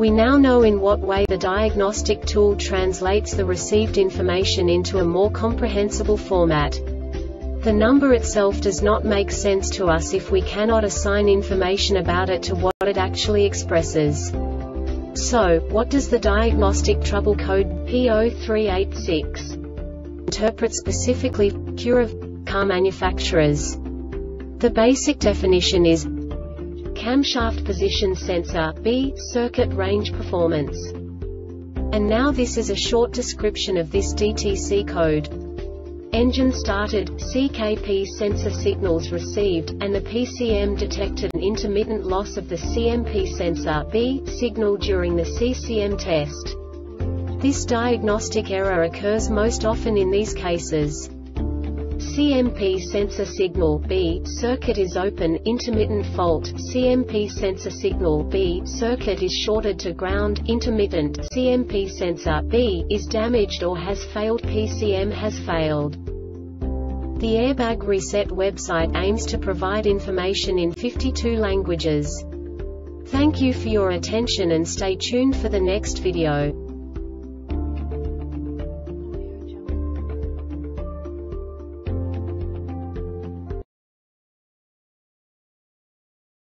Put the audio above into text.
We now know in what way the diagnostic tool translates the received information into a more comprehensible format. The number itself does not make sense to us if we cannot assign information about it to what it actually expresses. So, what does the diagnostic trouble code P0386 interpret specifically Acura car manufacturers? The basic definition is camshaft position sensor, B, circuit range performance. And now this is a short description of this DTC code. Engine started, CKP sensor signals received, and the PCM detected an intermittent loss of the CMP sensor B signal during the CCM test. This diagnostic error occurs most often in these cases. CMP sensor signal B circuit is open intermittent fault CMP sensor signal B circuit is shorted to ground intermittent CMP sensor B is damaged or has failed PCM has failed. The Airbag Reset website aims to provide information in 52 languages. Thank you for your attention and stay tuned for the next video.